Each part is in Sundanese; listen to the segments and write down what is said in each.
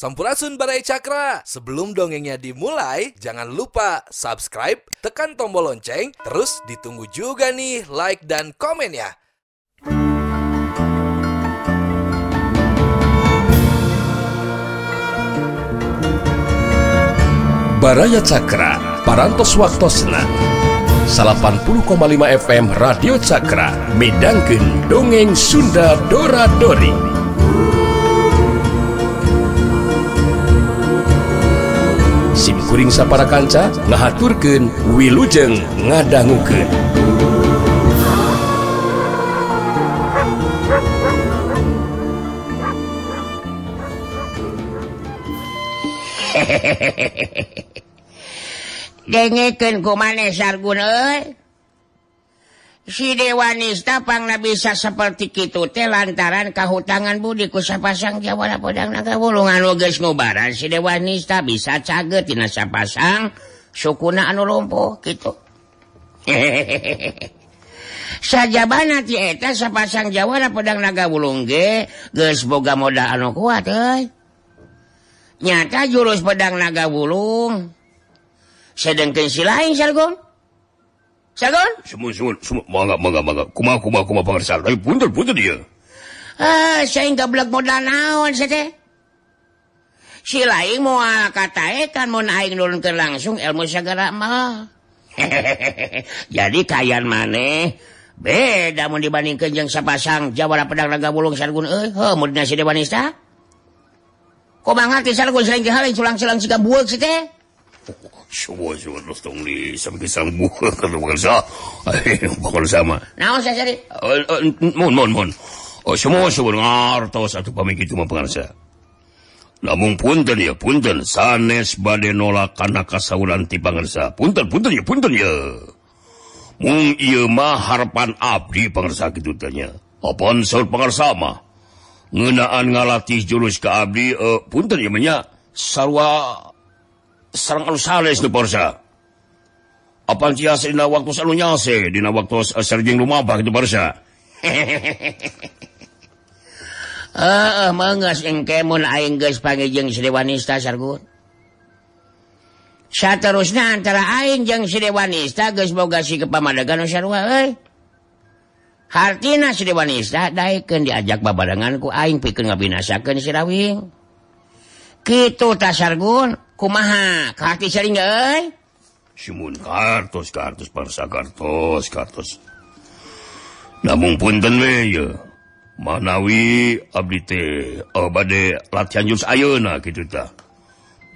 Sampurasun Barai Cakra. Sebelum dongengnya dimulai, jangan lupa subscribe, tekan tombol lonceng, terus ditunggu juga nih like dan komen ya. Baraya Cakra, parantos waktosna. 80,5 FM Radio Cakra, midangkeun dongeng Sunda Dora Dori. kuring sapara kanca ngahaturken Wiujeng ngadangguken dengeken ku maneh sargun si Dewanistapang bisa seperti itu teh lantaran kahutangan Budiku sapasang Jawa Podang Nagawulungan loges ngobaran si Dewanista bisa caget tina sapasang sukuna anu lumpuh gitu. Saja bana tieta sapasang Jawa pedang Nagawulung ge geus boga modal anu kuat euy. Nyata jurus pedang Nagawulung sedengkeun si lain sargon segon? Sumun, sumun, sumun. Mangga, mangga, mangga. Kuma, kuma, kuma pangersal. Ayo, punter, punter dia. Ah, saya enggak belak modal naon, sete. Si lain mau katae kan mau naik nurun ke langsung ilmu segera mah. Jadi kayan mana? Eh. Beda mau dibandingkan yang sepasang jawara pedang naga bulung sargun. Eh, he, mau dinasih dewanista? Kok bangga kisar gue sering kehalin sulang-sulang sikap buat sih teh? subuh subuh terus tong di sampai sambu kalau bukan sa bakal sama naon saya cari mon mon mon oh, oh semua oh, subuh ngartos satu pamik itu mah pengarsa namun punten ya punten. Sanes bade nolak karena kasauran ti pengarsa punten punten ya punten ya. Mung iya mah harapan abdi pengarsa gitu tanya. Apaan saur pengarsa mah ngenaan ngalatih jurus ke abdi uh, punten ya menya. Sarwa sarang anu sales nu barsa apan tiasa dina waktu anu nyase dina waktu sarjing lumabah ah, itu Persa. Heeh, mangas engkemun aing geus panggejeng Sriwanista sargun. Saterusna antara aing jeung Sriwanista geus boga si kepamadagan sarua euy. Hartina Sriwanista daekeun diajak babarengan ku aing pikeun ngabinasakeun si Rawing. Kitu tasargun. kumaha? Kaki sering euy? Simun kartos kartos parsa kartos kartos namun punten we ya manawi abdi teh bade latihan jurus ayeuna kitu tah.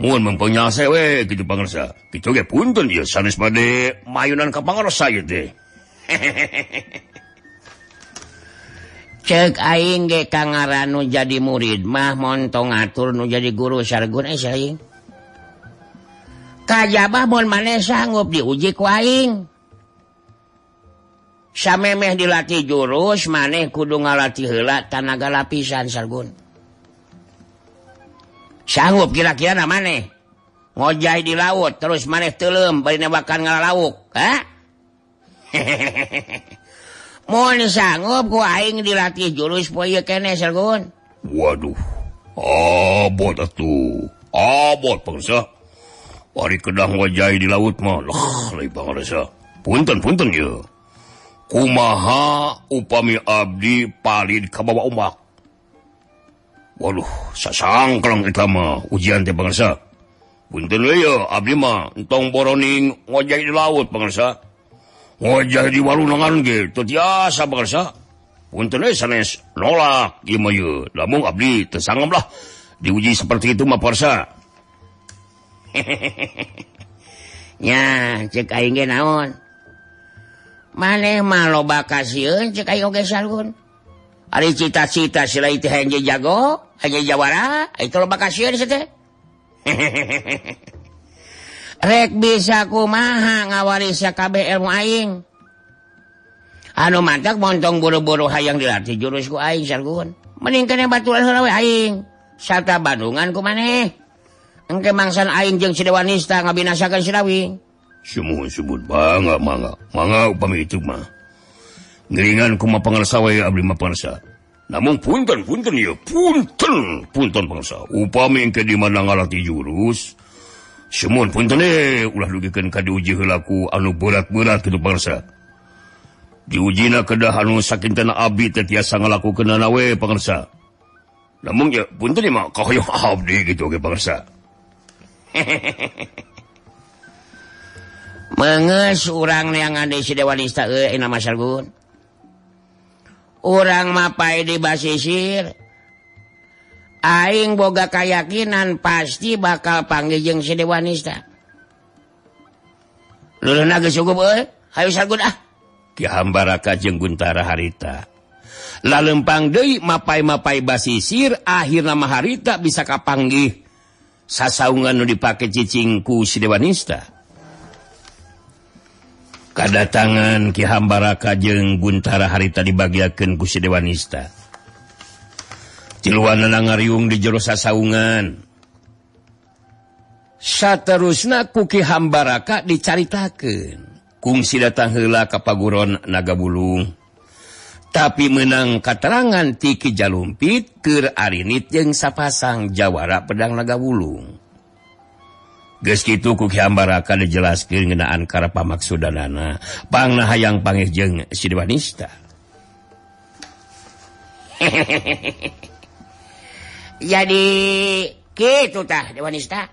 Mun mempenyase we kitu pangarsa kitu ge punten ieu sanes bade mayunan ka pangarsa ieu teh. Cek aing ge kangara nu jadi murid mah montong atur nu jadi guru sargun eh aing kajjabah bon maneh sanggup diuji kuing samemeh dilatih jurus maneh kudu ngalatih hela tanaga lapisan sargun. Sanggup kira-kira maneh. Ngojai di laut terus maneh telum bakan lauk mo sanggup kuing dilatih jurus poye kene sargun? Waduh. Abot atuh. Abot pengsa Ari kedang wajah di laut mah. Punten punten ya. Kumaha upami abdi palid ka bawa ombak? waduh sasangkelang eta mah. Ujian teh pangarsa punten we ya abdi mah. Entong boroning wajah di laut pangarsa wajah di walunangan ge teu tiasa pangarsa punten we sanes nolak ieu mah lamun abdi teu sanggup lah. Diuji seperti itu mah pangarsa nya cek aing ge naon? Maneh mah loba kasieun cek aing oge sargun ari cita-cita sila itu hanya jago hanya jawara itu kasieun bakasiun teh rek bisa kumaha ngawari sakabeh ilmu aing. Anu mantak montong buru-buru hayang dilatih jurus ku aing sargun mending kene batulan heula we aing. Sarta bandungan ku maneh. engke mangsan aing jeung si sidewanista ngabinasakan sinawi. Sumuhun sebut bangga mangga mangga upami itu mah. Ngelingan kuma pangarsa wae abdi mah pangarsa namun punten punten ya punten punten pangarsa upami engke di mana ngalati jurus. Sumuhun punten eh ulah dugikeun ka diuji heulaku anu berat-berat kitu pangarsa diujina kedah anu sakintana abdi teh tiasa ngalakukeunana we pangarsa namun ya punten eh, mah kahoyong abdi gitu ge pangarsa menges urang yang ada Sidewanista Masyarakat orang mapai di basisir Aing boga kayakakinan pasti bakal panggijeng Sidewanista ah. Kihambaraka jeng Guntara harita. Lalempang deui mapai-mapai basisir akhir nama harita bisa kapanggih. sasaungan nu dipakai cicingku Sidewanista Kada tangan Ki Hambaraka jeung Guntara harita dibagiakan ku Sidewanista tiluan ngariung di jero sasaungan. Saterusna ku Ki Hambaraka dicaritakeun. Kungsi datang heula ka paguron Nagabulung. tapi menang katerangan tiki jalumpit ke arinit jeung sapasang jawara pedang naga wulung Geus kitu ku Ki Ambaraka dijelaskeun ngeunaan kara pamaksudanana pangna hayang pangih jeung Sidwanista. Jadi gitu tah Dewanista.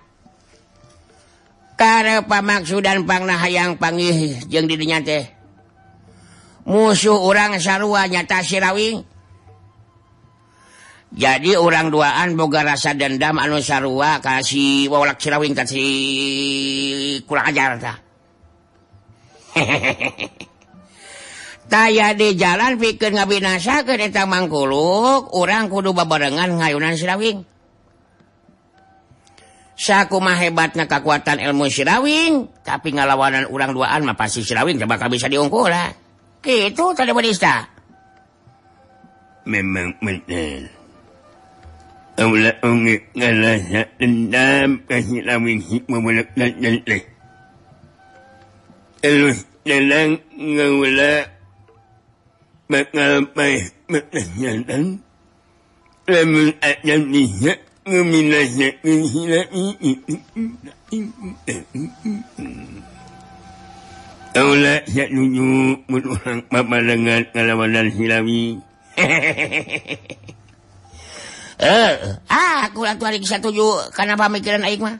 Kara pamaksudan pangna hayang pangih jeung didinya teh. musuh orang sarua nyata sirawing jadi orang duaan boga rasa dendam anu sarua kasih wawalak sirawing kasih kurang ajar ta. Taya di jalan pikir ngabinasa ke eta mangkuluk, orang kudu babarengan ngayunan sirawing. Sakumah hebatnya kekuatan ilmu sirawing, tapi ngalawanan orang duaan mah pasti sirawing coba bisa diungkul lah. Gitu tadi barista. Memang benar. Aula ongit ngerasa dendam kasih lawin hikmah dan jantik. Terus jalan ngawala bakal pahit berkesyatan. Lamun akan bisa ngeminasakan hilami itu. nuju menang pemandangan ngalawanan Hilawi eh ah, aku setuju karena pamikiran mah.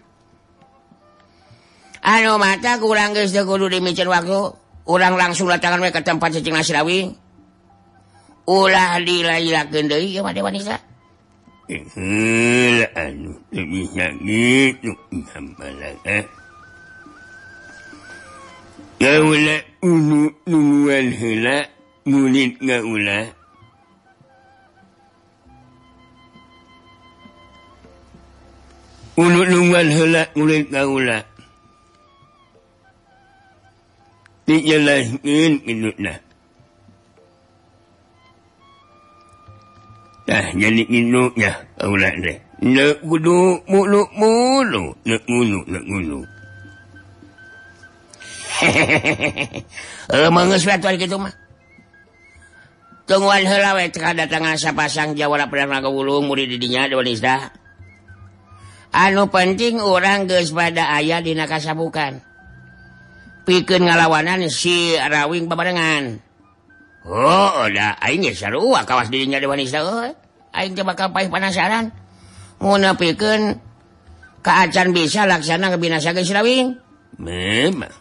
Anu mata kurang geus teu kudu di waktu urang langsung latangan mereka ke tempat cacing Nasirawi ulah dilailakeun deui ieu mah Dewa Nisa. Eh, anu teu bisa gitu, hamba Gaula unu nungguan heula murid gaula. Unu nungguan heula murid gaula. Dijelaskeun minutna Tah jadi induknya gaula teh. Nak kudu mulu mulu, nak mulu nak mulu. Eh, tungguan helawe kedatangan sa pasang Jawa Wulung muridnya anu penting orang geus pada ayah di kasabukan pikir ngalawanan sirawing pebarengan Oh kawas dirinya oh, penasaran pikir kaacan bisa laksana kebinasa Sirawing memang.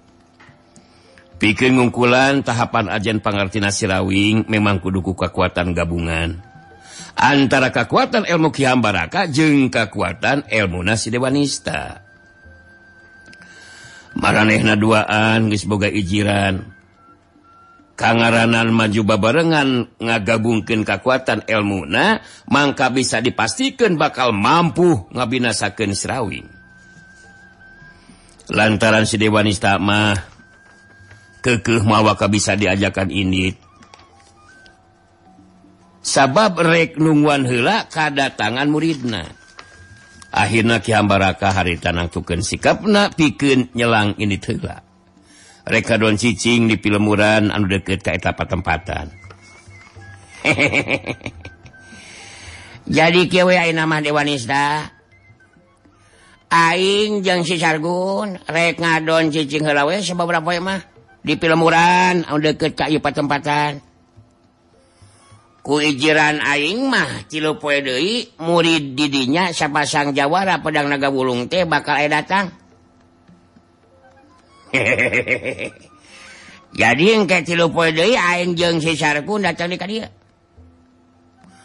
pikir ngungkulan tahapan Ajen Pangartina Sirawing memang kuduku kekuatan gabungan. Antara kekuatan ilmu Kihambaraka jeung kekuatan ilmu Nasidewanista marehna duaan guysboga ijiran. Kangaranan maju babarengan ngagabungkan kekuatan ilmuna Mangka bisa dipastikan bakal mampu ngabinasakan Sirawing. Lantaran si dewanista mah kekeh mawaka bisa diajakan ini sabab rek nungguan hela kadatangan muridna. Akhirnya kihambaraka hari tanang tuken sikapna pikin nyelang ini hela rekadon cicing di filmuran anu deket ke etapa tempatan jadi kiwe nama Dewanista Aing jeng si Sargun rek ngadon cicing helawe sebab berapa poe mah. di filmuran udah kecayu patempatan kuijiran aing mah tilu poe deui murid didinya sapasang Jawara pedang naga bulung teh bakal aya datang hehehe jadi engke tilu poe deui aing jeung si Sarkun datang di ka dieu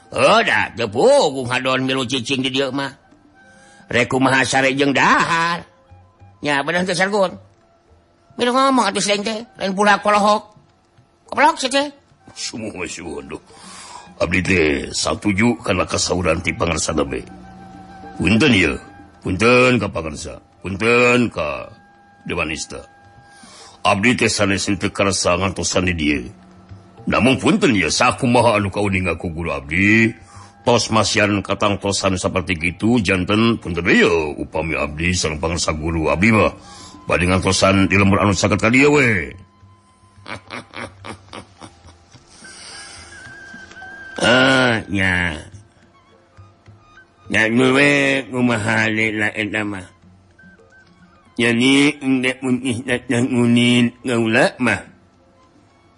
Udah, oh, tepuk ngadon milu cicing di dieu mah. Reku mahasare jeung dahar. Nya benar teh Sarkun. Mil ngomong atuh sering teh, lain pula kolohok. Koplok sih teh. Semua syuhun duh. Abdi teh satuju kana kasauran ti pangarsa be. Punten ieu. Punten ka pangarsa. Punten ka Dewanista. Abdi teh sanes teu karasa ngantosan di dieu. Namun punten ieu sakumaha anu kauning aku guru abdi? Tos masian katangtosan seperti gitu janten punten ieu upami abdi sareng pangarsa guru abdi mah. badingan kosan di lembur anu sakit ka dia we. Ah nya. Nya nuwe kumaha la eta mah. Jadi ende mun datang unin ngaula mah.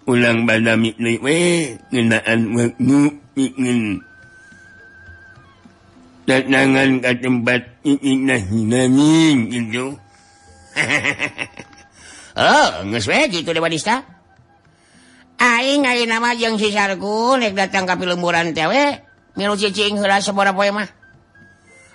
Ulang badami we ngenaan waktu ingin datangan ke tempat ingin nahi namin gitu Oh, namang sisarku nek datang ke lemburan tewe, milu cicing heula sabora poe mah.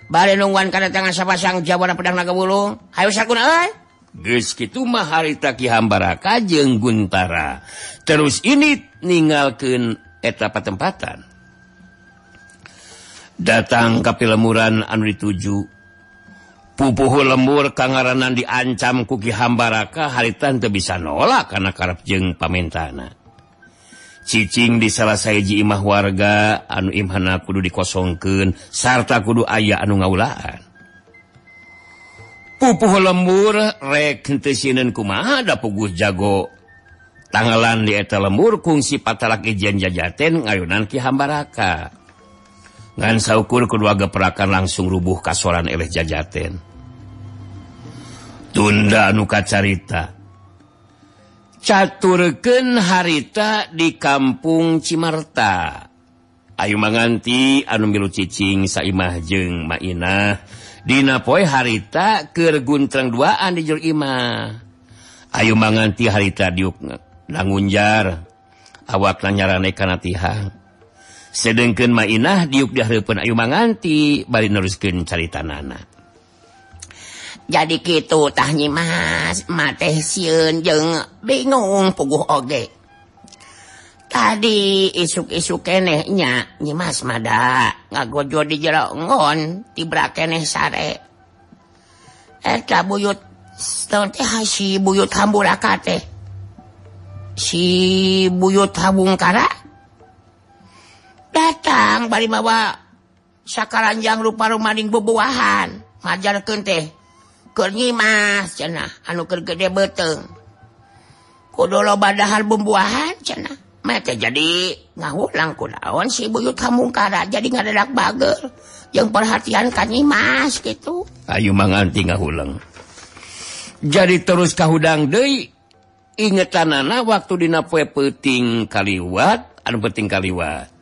Bari nungguan kadatangan sapasang jawara pedang naga bulung hayu sakuna euy. Geus kitu mah harita Ki Hambaraka jeung Guntara. Terus ini ninggalkeun eta patempatan. Datang ke pilemuran anu dituju pupuhu lembur kangaranan diancam kuki hambaraka haritan teu bisa nolak karena karep jeng pamintana cicing di salah sayji imah warga anu imhana kudu dikosongken sarta kudu ayah anu ngaulaan. Pupuhu lembur rek hentesinen kumaha ada puguh jago. Tanggalan di eta lembur kungsi patalak ijen jajaten ngayunan ki hambaraka. ngan saukur kedua geperakan langsung rubuh kasoran eleh jajaten. Tunda nuka carita caturken harita di kampung Cimarta. Ayu manganti anu milu cicing saimah jeng mainah. Dina poe harita keguntrang duaan di jur imah. Ayu manganti harita diuk nangunjar. Awak nanyarane kana tihang sedengken mainah diuk dipun Ayu manganti bari neruskan carita nana. Jadi gitu tahnyi mas. Mate siun jeng bingung puguh oge. Tadi isuk-isuk kenehnya nyimas mada ngagojo di jero ngon tibra keneh sare. Eta buyut teh si buyut hambura kate si buyut habung kara datang bari bawa sakaranjang rupa-ru maning bubuahan. Ngajar keur nyi kenyimas cena anu kergede beteng kudolo badahal bumbuahan cena mete jadi ngahulang kunaon si buyut kamungkara jadi ngadadak bager. Yang perhatian kanyimas gitu ayu manganti ngahulang jadi terus kahudang deui ingetanana waktu dina poe peuting kaliwat anu peuting kaliwat.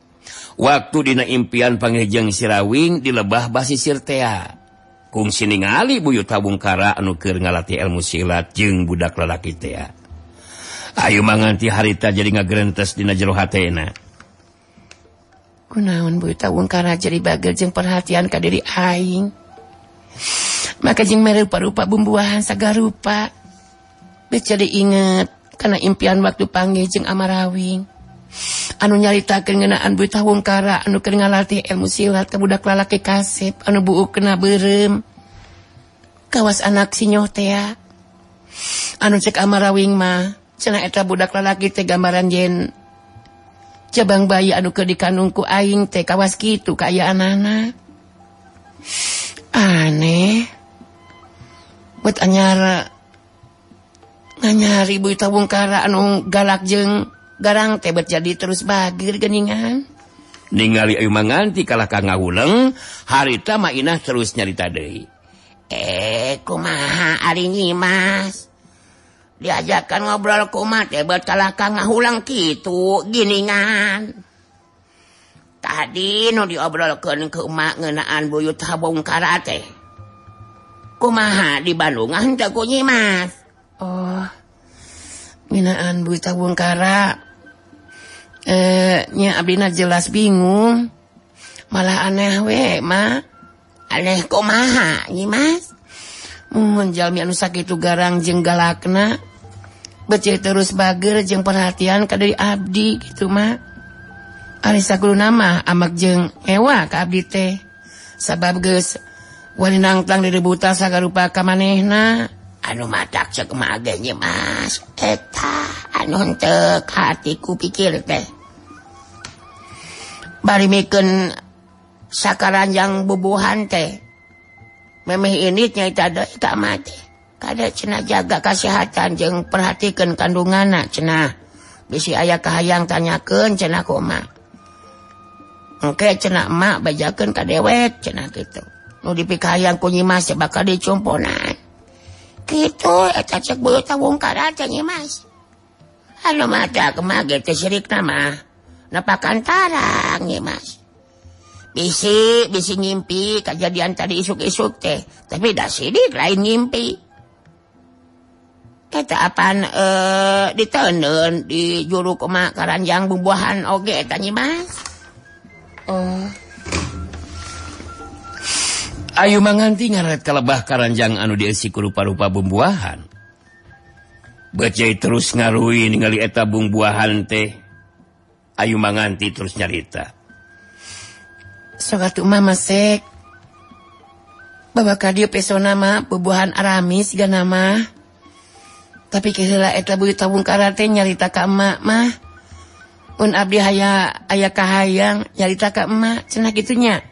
waktu dina impian pangejeng sirawing di lebah basi sirtea kungsi ningali buyut tabungkara anukir ngalati ilmu silat jeung budak lelaki tea. Ayu manganti harita jadi ngagerentes dina jero hatena. Kunaon buyut tabungkara jadi bagel jeung perhatian ka diri aing? Maka jeng merupa-rupa bumbuahan sagarupa Beca diinget karena impian waktu panggil amarawing anu nyarita kengenaan Bu tahun anu ke ngalatih ilmu silat kebudak lalaki kasep anu bu kena berem. Kawas anak sinyotea anu cek amara wingma cena eta budak lalaki teh gambaran jen. Cabang bayi anu ke dikanungku aing teh kawas gitu kaya anak-anak aneh. Buat anyara nganyari buita wongkara anu galak jeng. garang tebet jadi terus bagir geningan. Ningali manganti kalah ka ngawuleng harita mainah terus nyarita deui. Eh kumaha ari nyimas? Diajakan ngobrol kumaha tebet kalah ka ngahulang kitu giningan tadi nu diobrolkeun ke emak ngeunaan buyut habung karate kumaha di Bandung ah teu ku nyimas? Oh ngeunaan buyut habung karate ehnya Abdina jelas bingung. Malah aneh wema aneh kok maha anu itu garang jenggalakna becil terus bager jeng perhatian ke dari Abdi gitu mah Alisa guru nama amak jeng ewa ke Abdi teh. Sabab geus wali nangtang direbuta saga rupa kamanehna. anu mata magenya Mas. Eta anu anun hatiku pikir teh. Bari miken sakaranjang bubuhan teh. Memeh ini nyaita tak mati kada cenah jaga kesehatan jeng perhatikan kandungan cenah bisi ayah kahayang tanyakan cena koma Oke cena emak bajakan kadewet cena gitu. Nu dipikayang kunyi mas bakal dicumpon gitu cekbungkarnya Mas. Anu mata kemagetrik nama napakantarangnya Mas. Bisi bisi ngimpi kejadian tadi isuk-isuk teh. Tapi dah sidik lain ngimpi. Kata apaan eh ditenun di juru kema karanjang bubuahan oge tanya Mas? Oh. Ayu manganti ngaret kalebah Karanjang anu diisi rupa-rupa bumbuahan. Becai terus ngarui ningali eta bumbuahan teh Ayu manganti terus nyarita. Sokatu mama sek. Bapak kadio pesona mah bubuhan aramis gak nama tapi kira eta bui tabung karate nyarita ka emak mah. Un abdi haya ayah kahayang nyarita ka emak cenah gitunya.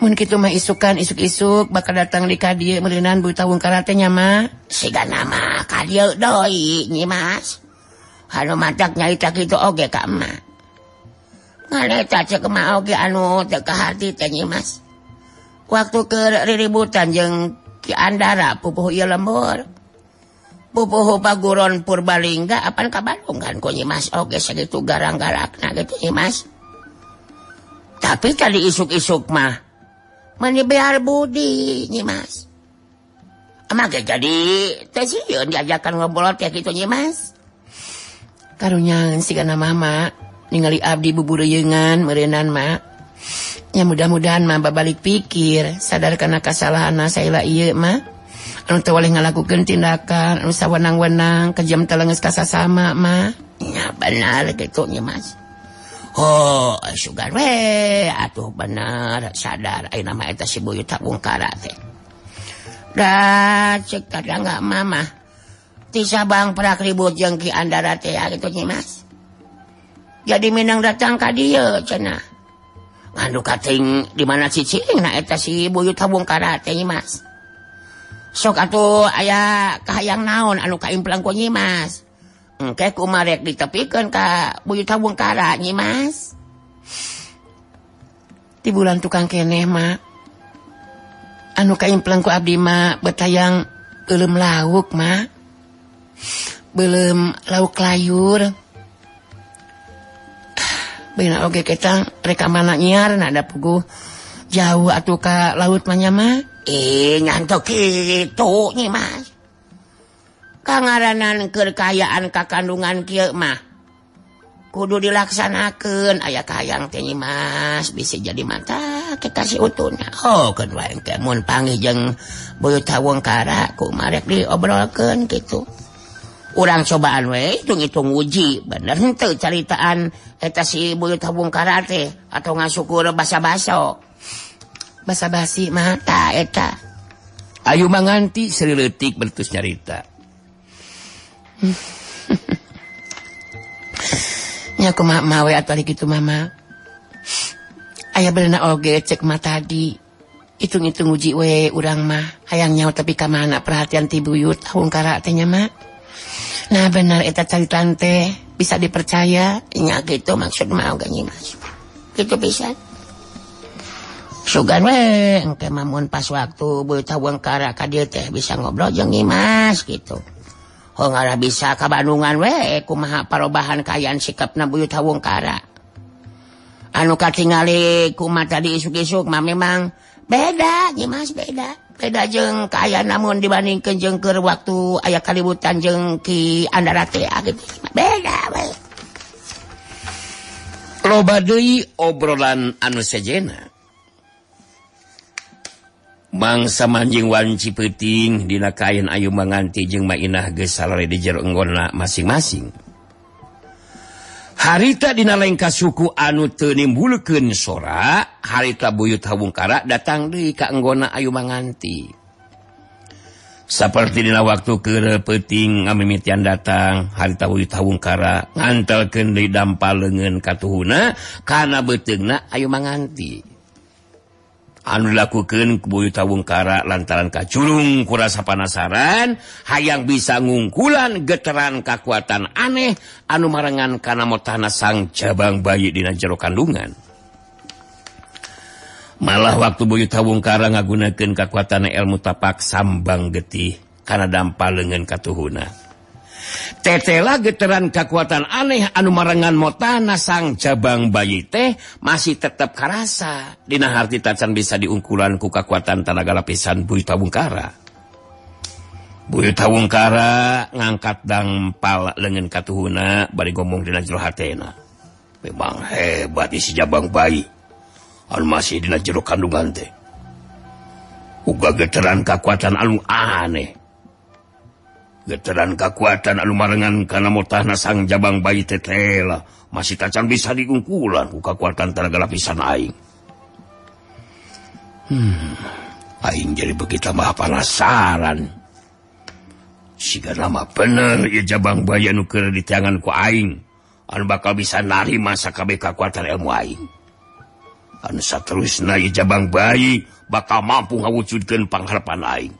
Mun kitu mah isukan isuk-isuk bakal datang di Kadir mean Bu nya mah. siga nama kadieu doi Mas. Anu matak nyarita kitu oge ka emak. Ngaleta cek ma oge anu teka hati teh nyi Mas. Waktu keriributan jeung Ki Andara pupuh ieu lembur. Pupuh paguron Purbalingga apan ka Bandung kan ku Nyi Mas. Oge sagitu garang-garakna gitu Nyi Mas. tapi tadi isuk-isuk mah Mani biar budi nyi mas. Maka jadi tesiun diajakan ngobrol kayak gitu nyi mas. Karunyang sih karena mama ningali abdi bubur yengan merenan mak ya mudah-mudahan mah balik pikir sadar karena kesalahan saya iya mah anu teu waleh ngalakukeun tindakan anu sawenang-wenang kejam telenges ka sasama mah Ya benar gitu nya mas. Oh sugar we atuh bener sadar. Namaeta sibuyu tabung karate dan cek kadang nggak mama. Ti Sabang perak ribut jengki andara teh ah, gitu nyimas jadi Minang datang ka dia cenah. Ngandu kating di mana cicing nah eta si buyut tabung karate nyimas sok atuh ayah kahayang naon anu kaimplang ku nyimas Engke kumarek ditepikeun ka buyut tabung kara nyi mas. Di bulan tukang keneh mak. Anu kaimpleng ku abdi mak betayang belum lauk mak. Belum lauk layur. Bina oge ketang reka mana nyiar nada pugu jauh atuh ka laut mah mah. Eh nyantok kitu nyi mas. pangaranan kekayaan kakandungan kieu Kimah kudu dilaksanakan ayaah kayang tenyi Mas bisa jadi mata kekasih utuhnya Oh panjeng tawongkaraku Marek diobrolken gitu orang cobaan we hitung-hitung uji. Bener tuh ceritaan eta si buyut tabung karate atau ngasukur basa-baso. Basa-basi mata eta. Ayu manganti seriletik bertus nyarita. aku mawe atau gitu mama. Ayah bena oge cek mata tadi. Hitung-hitung uji we urang mah. Hayang nyawa tapi kam mana perhatian tibuyut tahun karatnya mak nah benar eta cari tante bisa dipercaya. Nya gitu maksud mau gak nyimas. Gitu bisa. Sugan we engke mamun pas waktu beuy tahu angkara ka dieu teh bisa ngobrol jeung Nyimas gitu. Ho ngarah bisa ka Bandungan we kumaha parobahan kayan sikap nabuyut Hawungkara. Anu katingali kuma tadi isuk-isuk mah memang beda, nyimas beda. Beda jeung kaya namun dibandingkeun jeung keur waktu aya kalibutan jeung Ki Andara teh gitu. Beda we. Loba deui obrolan anu sejena. mangsa manjing wanci peting dina kain Ayu manganti jeung mainah geus salare di jero enggonna masing-masing. Harita dina lengka suku anu teu nimbulkeun sora harita buyut hawungkara datang deui ka enggonna Ayu manganti. Seperti dina waktu keur peting ngamimitian datang harita buyut hawungkara ngantelkeun deui dampal leungeun katuhuna kana beuteungna Ayu manganti. anu dilakukan kebuyu tabungkara lantaran kacurung kurasa panasaran hayang bisa ngungkulan geteran kekuatan aneh anu marengan karena mau tanah sang cabang bayi di jero kandungan. Malah waktu buyu tabungkara ngagunakan kekuatan ilmu tapak sambang getih karena dampal lengan katuhuna. tetela getaran kekuatan aneh anu marengan motana sang cabang bayi teh masih tetap karasa Dina harti tacan bisa diungkulan ku kekuatan tanaga lapisan bui tabungkara bui tabungkara ngangkat dangpal lengan katuhuna bari ngomong dina jero hatena. Memang hebat isi jabang bayi. Anu masih dina jero kandungan teh. Uga getaran kekuatan anu aneh. dan kekuatan alumarengan karena mutahna sang Jabang bayi tetela masih tacan bisa diungkulan kekuatan tenaga pisan aing. Hmm. aing jadi begitu mah penasaran siga nama bener ya Jabang bayi nuker di tangan ku aing. Anu bakal bisa narima sakabeh kekuatan ilmu aing. Anu saterusna ya Jabang bayi bakal mampu ngawujudkeun pangharapan aing.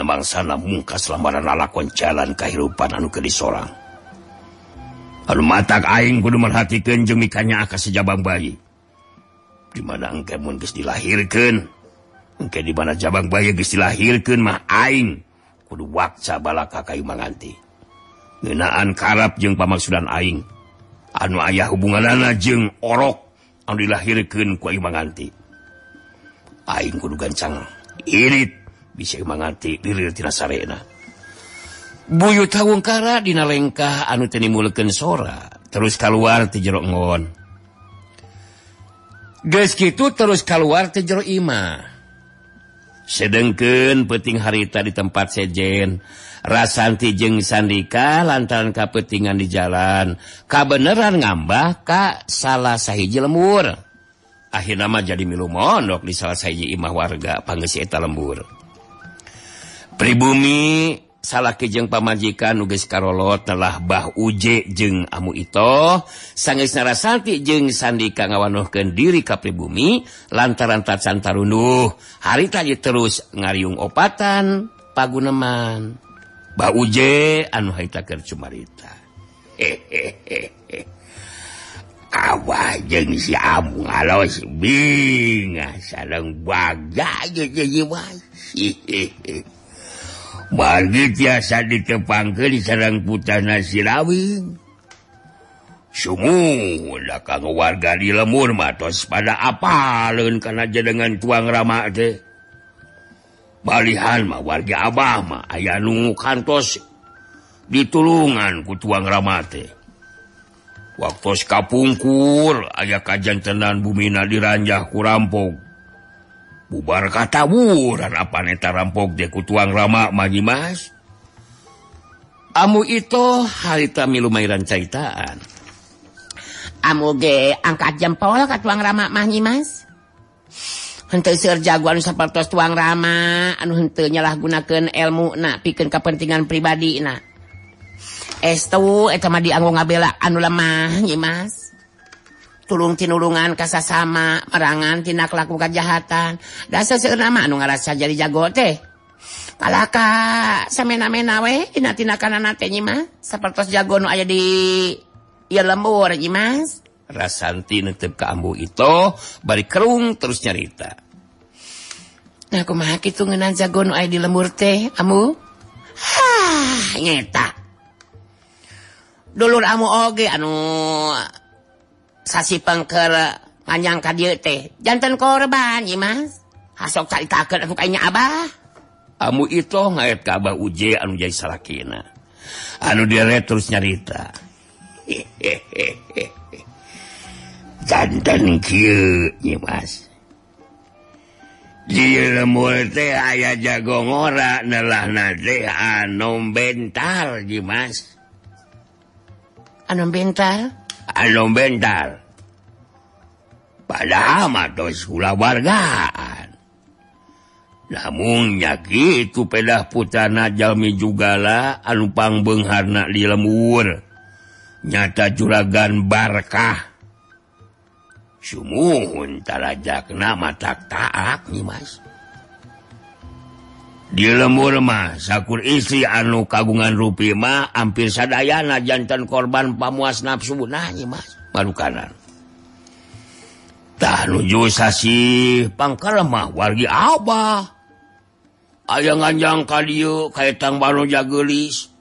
bangsaana mungkaslamaranlakon jalan kehidupan anu ke disorang. Anu matak aing kudu merhatikan jemikannya akan sejabang bayi. Dimana engke mun dilahirkan Engke di mana jabang bayi geus dilahirkan mah aing? Kudu wakca balaka kayu manganti. Ngenaan karab jeung pamaksudan aing. Anu ayah hubunganana jeung orok anu dilahirkan ku ayu manganti. Aing kudu gancang. Irit bisa buyu tawungkara dina lengkah anu tenimulken sora terus keluar ti jero ngon. Guys gitu terus keluar ti jero imah sedengken peting harita di tempat sejen rasanti jeng sandika lantaran kapetingan di jalan kabeneran ngambah ka salah sahiji lemur akhir nama jadi milu mondok di salah sahiji imah warga panggesi eta lembur. pribumi salah kejeng pamajikan nuges Karolo telah Bah Uje jeung Amu Ito sangis Narasanti jeung sandika ngawanohkeun diri ka pribumi lantaran tatsan Tarunuh hari tadi terus ngariung opatan paguneman. Bah Uje anu haitaker cumarita. Hehehe awa jeung si Amu ngalos bingah sareng baga jeung wae hehehe bagi tiasa dikepangke di Serang Putana Sirawi Sudah warga di lemur matos pada apalun karena aja dengan tuang Rama de balihan mah warga Abah mah ayah nungu kantos. Ditulungan ku tuang Rama teh waktu kapungkur ayah kajjan tenan bumina diranjah ku rampok bubar kata buran apa neta rampok deku tuang Rama maji Mas Amu itu harita milu mairan caitaan Amu ge angkat jempol ke tuang Rama magi Mas Henteu seur jagoan sapertos tuang Rama anu henteu nyalahgunakeun ilmu na pikeun kepentingan pribadi na. Estu eta mah dianggo ngabela anu lemah nyi Mas. tulung tinulungan kasasama merangan tindak laku kejahatan dasar seernama anu ngarasa jadi jago teh kalaka samena-mena we dina tindakan teh nyimas sapertos jago nu aya di ieu lembur nyimas Rasanti netep ka ambu itu bari kerung terus nyarita. Nah kumaha kitu ngeunan jago nu aya di lembur teh ambu hah nyeta. Dulur amu oge anu sasi pengker panjang ka dieu teh. Janten korban Mas hasok caritakeun anu kayaknya Abah. Amu itu ngaet ka Abah Uje anu jadi salakina. Anu dia terus nyarita. Jantan kieu nyi Mas. Di lembur teh aya jago ngora nelah nate anom bentar Dimas anom bentar anom bentar padawargaan namunnyaki itu pedah putana Jami jugalah anupang Bengharna di lemur. Nyata juragan Barkah. Summuhuntarajakna mata taat nih Mas. Di lemur mah sakur istri anu kagungan rupi mah hampir sadayana jantan korban pamuas nafsu nah Mas. Baru kanan. tah nuju sih pangkal mah wargi Abah aya nganjang kadiu kaitang baru jagelis.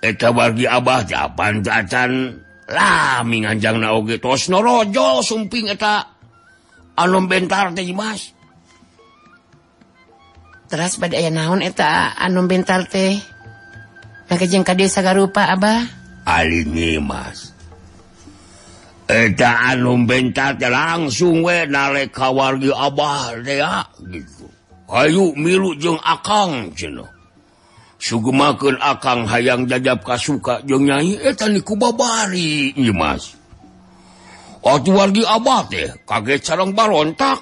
Eta wargi Abah japan jacan. Lami nganjang naoge tos norojol sumping eta. Anu bentar teh Mas terus pada aya naon eta anu bentar teh. Nah kejeng kadieu sagarupa Abah. Alini Mas. etaan lumbentat langsung we nalek kawargi Abah dea gitu. Ayu milu jeung akang cenah. sugemakeun akang hayang jajab kasuka jeung nyai eh, eta niku babari Nyimas Atuh wargi Abah teh kaget sareng barontak.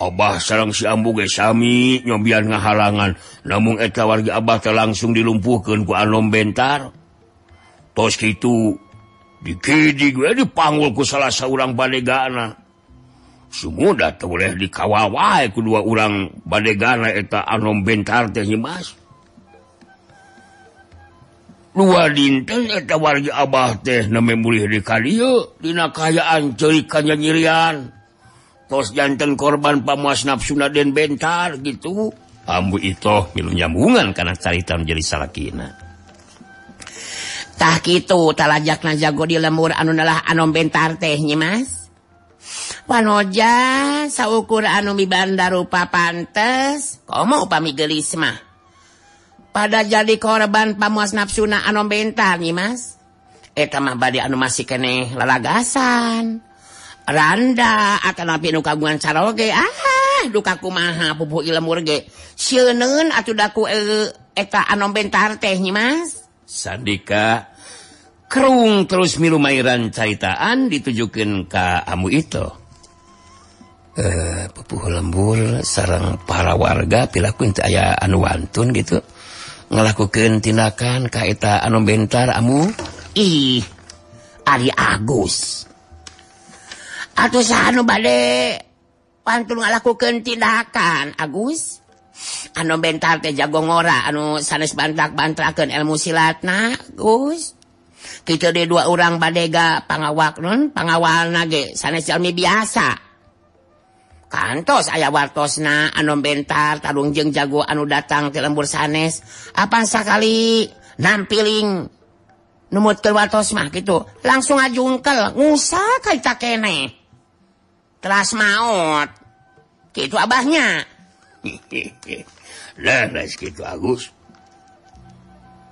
Abah sareng si Ambu ge sami nyobian ngahalangan. Namun eta wargi Abah teh langsung dilumpuhkeun ku Anom Bentar. Tos kitu dikidi gue dipanggulku salah seorang badegana. Semudah tuh boleh ku dua orang badegana eta anom bentar teh nyimas dua dinten eta wargi abah teh nama mulih di kaliyo dina kayaan cerikannya nyirian tos jantan korban pamuas nafsu naden bentar gitu. Ambu itu milu nyambungan karena cerita menjadi salakina. tah kitu talajakna jago di lemur anu nalah anom bentar teh nyimas Panoja saukur anu mibanda rupa pantes komo upami gelis mah. Pada jadi korban pamuas nafsuna anom bentar nyimas eta mah badi anu masih kene lalagasan. Randa atau napi nu kagungan saroge ah duka kumaha pupu ilemur ge. Sieun atuh daku eh, eta anom bentar teh nyimas Sandika kerung terus milu mairan caritaan ditujukan kamu itu eh pepuh lembur sarang para warga pilaku itu aya anu wantun gitu. Ngelakukan tindakan kaita anu bentar amu? Ih Ari Agus. Atau sahanu bade? Pantun ngelakukan tindakan Agus? anu bentar teh jago ngora anu sanes bantak-bantrakeun ilmu silat. Nah Gus kita di dua orang badega pangawak non pangawal nage sanes jalmi biasa. Kantos aya wartosna anu bentar tarung jeng jago anu datang ke lembur sanes. Apa sakali? Nampiling. Numut ke wartos mah gitu langsung ajungkel ngusa kaita kene teras maut gitu abahnya. gitu Agus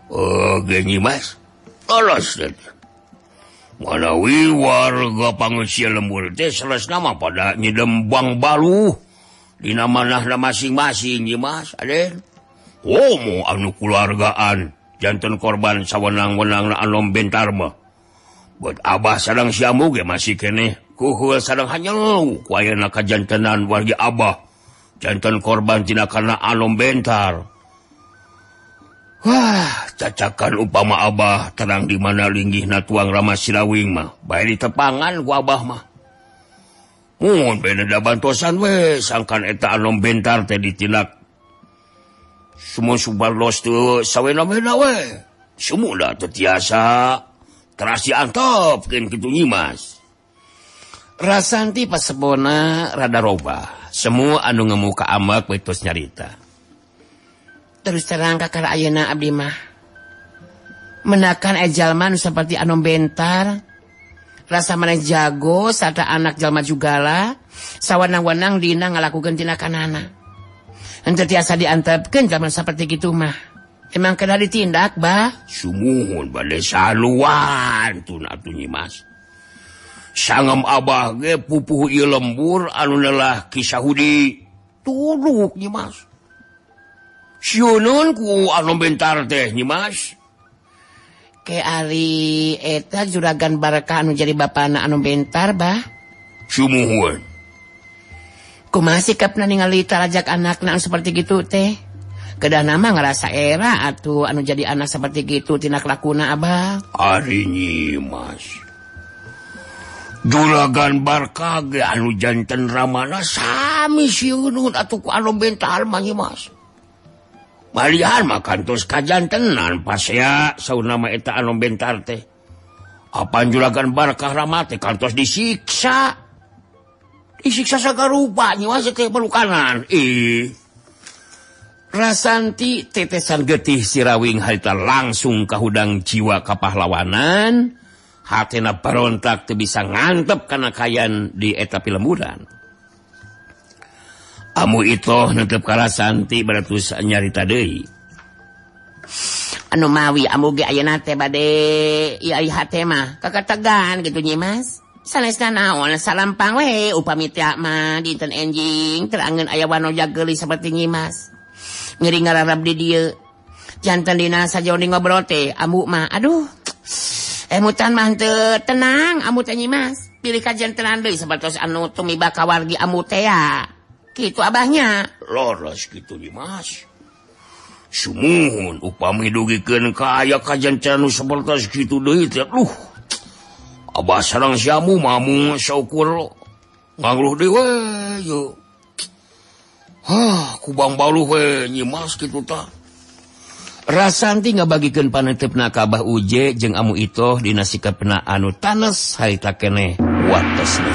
Oh Mas lolos manawi warga pangusia lembur teh seles nama pada nyidembang balu di nama-nahna masing-masing Mas Aden Oh anu keluargaan jantan korban sawenang-wenang anom bentarma buat Abah sedang siamu ge masih kene kuhul sedang hanya lu kuayana kajantenan warga Abah jantan korbantina karena alom Bentar. Wah cacakan upama Abah terang di mana linggih na tuang Rama Sirawing mah. Baik di tepangan gua Abah mah. Mun beda bantosan we sangkan eta anom Bentar teh ditilak Semua subarlos tuh sawena beda we. Semua dah tertiasa terasi antop kan gitu nyimas. Rasanti pasebona rada robah semua anu ngemuka amak betus nyarita. Terus terang kakak Ayeuna Abdi mah menakan ejalman seperti anu bentar rasa mana jago serta anak jalma jugala sawanang-wanang dina ngalakukan tindakan anak ente tiasa diantepkan zaman seperti gitu mah. Emang kena ditindak bah? Sumuhun bade saluan tuh natunya mas sangam Abah ge pupuhu lembur anu lelah kisahudi tuluk Nyimas siunun ku anu bentar teh Nyimas ke ari eta juragan baraka anu jadi bapak anak anu bentar bah. Sumuhun. Ku masih kapna ningali tarajak anak anu seperti gitu teh. Kedah nama ngerasa era atau anu jadi anak seperti gitu tina lakuna abah. Ari Nyimas juragan barkage anu jantan Ramana sami siun anu bentar mangi mas malihan makan terus kajan tenan pas ya sau nama eta anu bentar teh. Apa juragan barkah ramate kantos disiksa. Disiksa sagar rupa nyiwas kayak pelukanan ih. Rasanti tetesan getih sirawing harita langsung kahudang jiwa kapahlawanan hatina perontak tuh bisa ngantep karena kayan di eta filmmudan kamu itu nutup kala santi beratus nyarita deui. anu mawi amuge ayenate bade iai hatema kakategan gitu nyimas sanesna naon salampang we upami teh mah dinten enjing terangeun aya wanoja geuli seperti nyimas ngeri ngararab di dieu. Jantan dina sajoning ngobrol teh amu mah aduh Eh, emutan mante tenang. Ah, Amu Nyi mas pilih kajian tenan deh sebatas anu tumiba kawargi ah, di teh tea gitu abahnya. Loros gitu dimas sumuhun upami dugikan kaya kajian canu sebatas gitu deh luh. Abah sarang siamu mamu syukur. Ngangluh dewe yuk. Hah, kubang balu we nyimas gitu tak rasanti ngabagikan panetip nakabah Uje jeung amu itoh dinasikap pena anu tanes harita keneh watos na